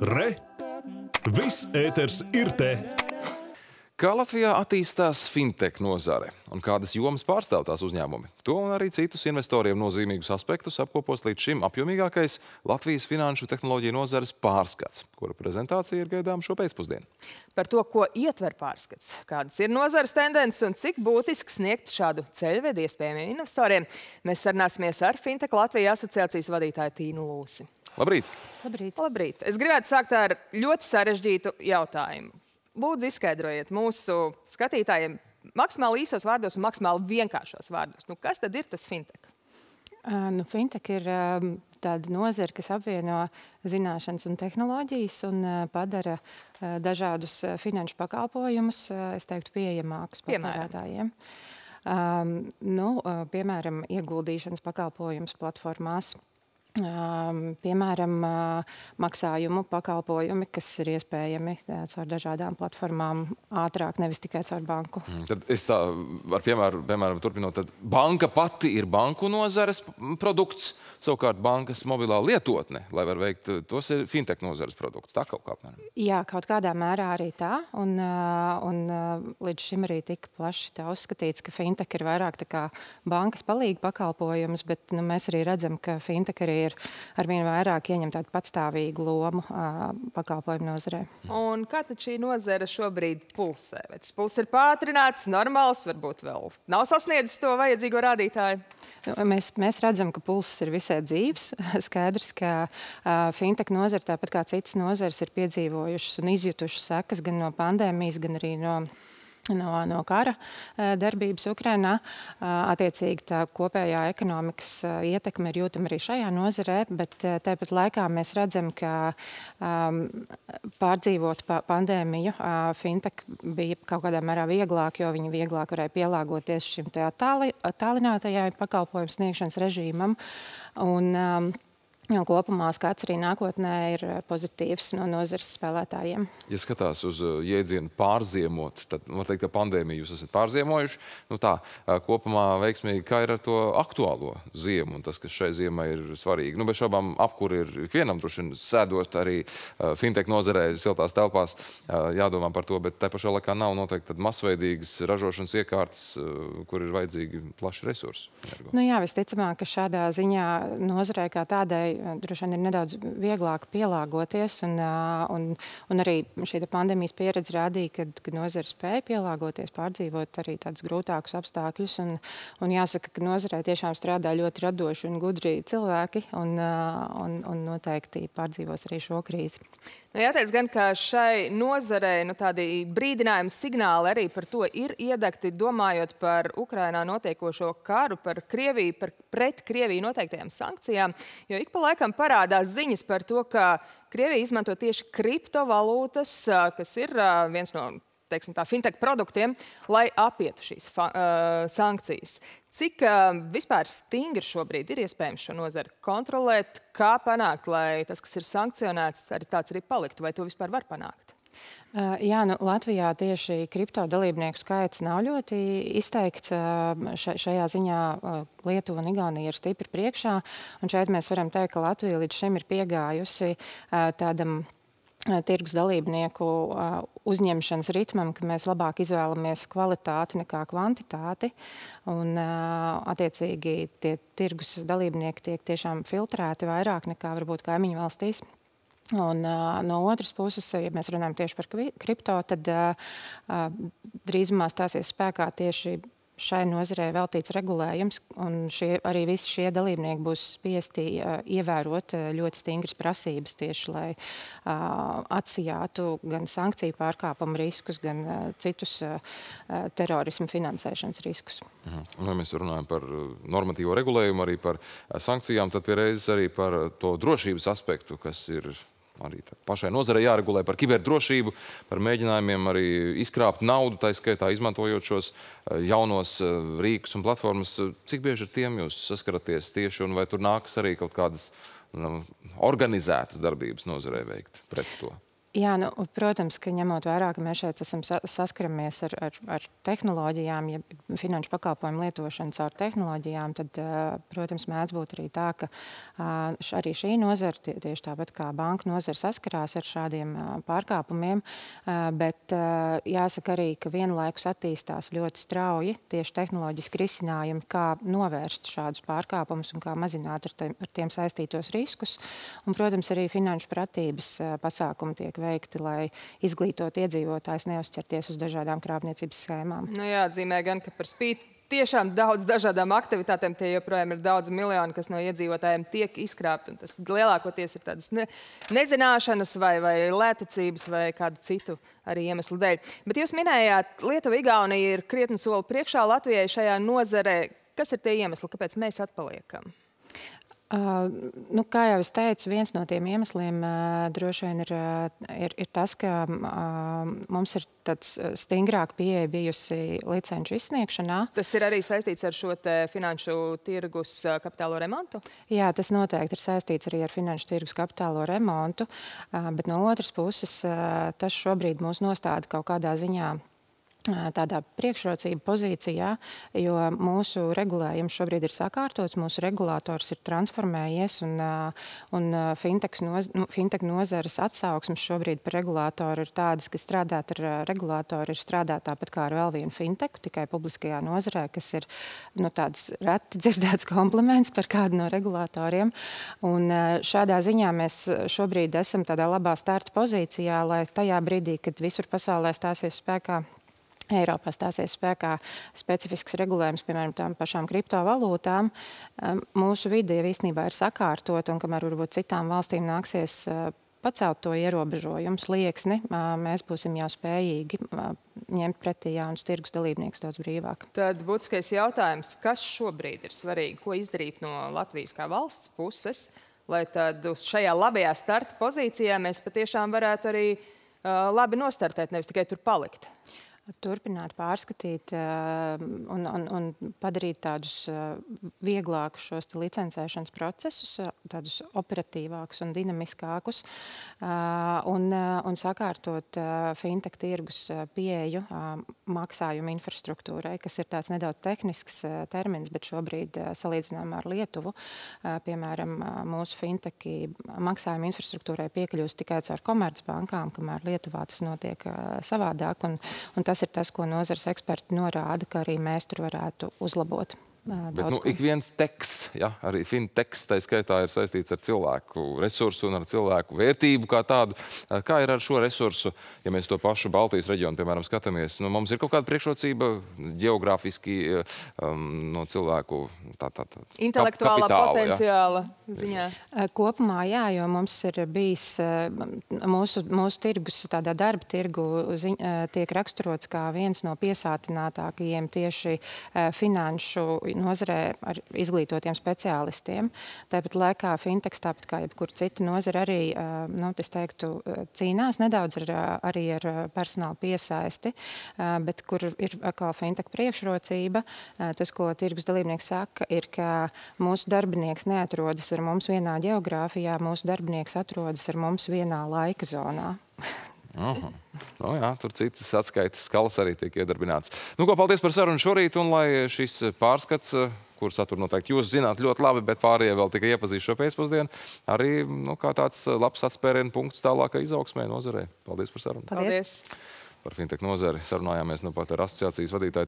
Re! Viss ēters ir te! Kā Latvijā attīstās fintech nozare un kādas jomas pārstāv tās uzņēmumi? To un arī citus investoriem nozīmīgus aspektus apkopos līdz šim apjomīgākais Latvijas finanšu tehnoloģiju nozares pārskats, kura prezentācija ir gaidām šo pēcpusdienu. Par to, ko ietver pārskats, kādas ir nozares tendences un cik būtiski sniegt šādu ceļvedu iespējamiem investoriem, mēs sarunāsimies ar Fintech Latvijas asociācijas vadītāju Tīnu Lūsi. Labrīt! Labrīt. Labrīt! Es gribētu sākt ar ļoti sarežģītu jautājumu. Lūdzu, izskaidrojiet mūsu skatītājiem maksimāli īsos vārdos un maksimāli vienkāršos vārdos. Nu, kas tad ir tas fintech? Uh, nu, fintech ir uh, tāda nozara, kas apvieno zināšanas un tehnoloģijas un uh, padara uh, dažādus uh, finanšu pakalpojumus, uh, es teiktu, pieejamākus patērētājiem. Um, nu, uh, piemēram, ieguldīšanas pakalpojums platformās piemēram, maksājumu pakalpojumi, kas ir iespējami caur dažādām platformām ātrāk, nevis tikai caur banku. Mm, tad es tā, ar piemēru, piemēram, turpinot, tad banka pati ir banku nozares produkts, Savukārt bankas mobilā lietotne, lai var veikt, tos ir fintech nozares produkts. Tā kaut kā apmēram. Jā, kaut kādā mērā arī tā. Un, un līdz šim arī tika plaši tā uzskatīts, ka fintech ir vairāk tā kā bankas palīga pakalpojums, bet nu, mēs arī redzam, ka fintech arī ir arvien vairāk ieņem tādu patstāvīgu lomu pakalpojumu nozarē. Un kā tad šī nozara šobrīd pulsē? Vai tas puls ir pātrināts, normāls, varbūt vēl nav sasniedzis to vajadzīgo rādītāju? Nu, mēs, mēs redzam, ka pulss ir visai dzīves. Skaidrs, ka uh, fintech nozara, tāpat kā citas nozares, ir piedzīvojušas un izjutušas sekas gan no pandēmijas, gan arī no no, no kara eh, darbības Ukrainā. Eh, attiecīgi tā kopējā ekonomikas eh, ietekme ir jūtama arī šajā nozarē, bet tāpat laikā mēs redzam, ka um, pārdzīvot pa pandēmiju uh, fintech bija kaut kādā mērā vieglāk, jo viņi vieglāk varēja pielāgoties šim tālinātajai pakalpojumu sniegšanas režīmam. Un, um, Jo kopumā skats arī nākotnē ir eh, pozitīvs no nozares spēlētājiem. Ja skatās uz eh, jēdzienu pārziemot, tad var teikt, ka pandēmiju jūs esat pārziemojuši. Nu tā, eh, kopumā veiksmīgi, kā ir ar to aktuālo ziemu un tas, kas šai ziemai ir svarīgi. Nu, bez šaubām apkur ir ikvienam droši vien sēdot arī fintech nozarē siltās telpās jādomā par to, bet tai pašā laikā nav noteikti masveidīgas ražošanas iekārtas, kur ir vajadzīgi plaši resursi. Nu jā, visticamāk, ka šādā ziņā nozarē kā tādai droši vien ir nedaudz vieglāk pielāgoties. Un, un, un arī šī pandēmijas pieredze rādīja, ka, ka nozara spēja pielāgoties, pārdzīvot arī tādus grūtākus apstākļus. Un, un jāsaka, ka nozarē tiešām strādā ļoti radoši un gudri cilvēki un, un, un noteikti pārdzīvos arī šo krīzi. Nu, jāteic gan, ka šai nozarei nu, tādi brīdinājumi signāli arī par to ir iedegti, domājot par Ukrainā notiekošo karu, par Krieviju, par pret Krieviju noteiktajām sankcijām, jo ik pa laikam parādās ziņas par to, ka Krievija izmanto tieši kriptovalūtas, kas ir viens no teiksim, tā, fintech produktiem, lai apietu šīs uh, sankcijas. Cik uh, vispār stingri šobrīd ir iespējams šo nozari kontrolēt, kā panākt, lai tas, kas ir sankcionēts, arī tāds arī paliktu, vai to vispār var panākt? Jā, nu, Latvijā tieši kripto dalībnieku skaits nav ļoti izteikts. Šajā ziņā Lietuva un Igaunija ir stipri priekšā. Un šeit mēs varam teikt, ka Latvija līdz šim ir piegājusi tādam tirgus dalībnieku uzņemšanas ritmam, ka mēs labāk izvēlamies kvalitāti nekā kvantitāti. Un, attiecīgi, tie tirgus dalībnieki tiek tiešām filtrēti vairāk nekā varbūt kaimiņu valstīs. Un, uh, no otras puses, ja mēs runājam tieši par kripto, tad uh, drīzumā stāsies spēkā tieši šai nozarei veltīts regulējums, un šie, arī visi šie dalībnieki būs spiesti uh, ievērot uh, ļoti stingras prasības tieši, lai uh, atsijātu gan sankciju pārkāpumu riskus, gan uh, citus uh, terorismu finansēšanas riskus. Mhm. Un, ja mēs runājam par normatīvo regulējumu, arī par sankcijām, tad pie reizes arī par to drošības aspektu, kas ir arī pašai nozarei jāregulē par kiberdrošību, par mēģinājumiem arī izkrāpt naudu, tā skaitā izmantojot šos eh, jaunos eh, rīkus un platformas. Cik bieži ar tiem jūs saskaraties tieši un vai tur nākas arī kaut kādas nu, organizētas darbības nozarei veikt pret to? Jā, nu, protams, ka ņemot vērā, ka mēs šeit esam saskaramies ar, ar, ar tehnoloģijām, ja finanšu pakalpojumu lietošanu caur tehnoloģijām, tad, protams, mēdz būt arī tā, ka arī šī nozara, tieši tāpat kā banka nozara, saskarās ar šādiem pārkāpumiem. Bet jāsaka arī, ka vienlaikus attīstās ļoti strauji tieši tehnoloģiski risinājumi, kā novērst šādus pārkāpumus un kā mazināt ar tiem, ar tiem saistītos riskus. Un, protams, arī finanšu pratības pasākumi tiek veikti, lai izglītot iedzīvotājs neuzķerties uz dažādām krāpniecības schēmām. Nu, jāatzīmē gan, ka par spīti tiešām daudz dažādām aktivitātēm. Tie joprojām ir daudz miljoni, kas no iedzīvotājiem tiek izkrāpti. Tas lielākoties ir tādas ne, nezināšanas vai, vai lētacības vai kādu citu arī iemeslu dēļ. Bet jūs minējāt, Lietuva, Igaunija ir krietni soli priekšā Latvijai šajā nozarē. Kas ir tie iemesli, kāpēc mēs atpaliekam? Uh, nu, kā jau es teicu, viens no tiem iemesliem uh, droši vien ir, uh, ir, ir tas, ka mums ir tāds stingrāk pieeja bijusi licenču izsniegšanā. Tas ir arī saistīts ar šo finanšu tirgus kapitālo remontu? Jā, tas noteikti ir saistīts arī ar finanšu tirgus kapitālo remontu, bet no otras puses tas šobrīd mūs nostāda kaut kādā ziņā tādā priekšrocību pozīcijā, jo mūsu regulējums šobrīd ir sakārtots, mūsu regulators ir transformējies un, un fintech, noz, nu, fintech nozares atsauksmes šobrīd par regulātoru ir tādas, ka strādāt ar regulātoru ir strādāt tāpat kā ar vēl vienu fintechu, tikai publiskajā nozarē, kas ir nu, tāds reti dzirdēts kompliments par kādu no regulātoriem. Un šādā ziņā mēs šobrīd esam tādā labā starta pozīcijā, lai tajā brīdī, kad visur pasaulē stāsies spēkā Eiropā stāsies spēkā specifisks regulējums, piemēram, tām pašām kriptovalūtām. Mūsu vide jau īstenībā ir sakārtot, un kamēr varbūt citām valstīm nāksies pacelt to ierobežojumu slieksni, mēs būsim jau spējīgi ņemt pretī jaunus tirgus dalībniekus daudz brīvāk. Tad būtiskais jautājums, kas šobrīd ir svarīgi, ko izdarīt no Latvijas kā valsts puses, lai tad uz šajā labajā starta pozīcijā mēs patiešām varētu arī uh, labi nostartēt, nevis tikai tur palikt? Turpināt pārskatīt uh, un, un, un padarīt tādus uh, vieglākus šos licencēšanas procesus, uh, tādus operatīvākus un dinamiskākus, un, un sakārtot fintech tirgus pieeju maksājumu infrastruktūrai, kas ir tāds nedaudz tehnisks termins, bet šobrīd salīdzinājumā ar Lietuvu, piemēram, mūsu fintechi maksājumu infrastruktūrai piekļūst tikai caur komercbankām, kamēr Lietuvā tas notiek savādāk. Un, un tas ir tas, ko nozares eksperti norāda, ka arī mēs tur varētu uzlabot. Bet nu, ik viens teksts, ja, arī fintechs, tā skaitā ir saistīts ar cilvēku resursu un ar cilvēku vērtību kā tādu. Kā ir ar šo resursu, ja mēs to pašu Baltijas reģionu, piemēram, skatāmies? Nu, mums ir kaut kāda priekšrocība geogrāfiski um, no cilvēku tā, tā, tā, intelektuālā kapitāla, potenciāla ja? ziņā. Kopumā jā, jo mums ir bijis mūsu, mūsu tirgus, tādā darba tirgu ziņ, tiek raksturots kā viens no piesātinātākajiem tieši finanšu nozarē ar izglītotiem speciālistiem. Tāpat laikā fintechs, tāpat kā jebkur cita nozara, arī nu, teiktu, cīnās nedaudz ar, arī ar personāla piesaisti, bet kur ir atkal fintech priekšrocība. Tas, ko tirgus dalībnieks saka, ir, ka mūsu darbinieks neatrodas ar mums vienā geogrāfijā, mūsu darbinieks atrodas ar mums vienā laika zonā. Aha. Nu, jā, tur citas atskaites skalas arī tiek iedarbināts. Nu, ko, paldies par sarunu šorīt, un lai šis pārskats, kur satur noteikti jūs zināt ļoti labi, bet pārējie vēl tikai iepazīst šo pēcpusdienu, arī nu, kā tāds labs atspērienu punkts tālākai izaugsmē nozarē. Paldies par sarunu. Paldies! Par fintech nozari sarunājāmies nu pat ar asociācijas vadītāju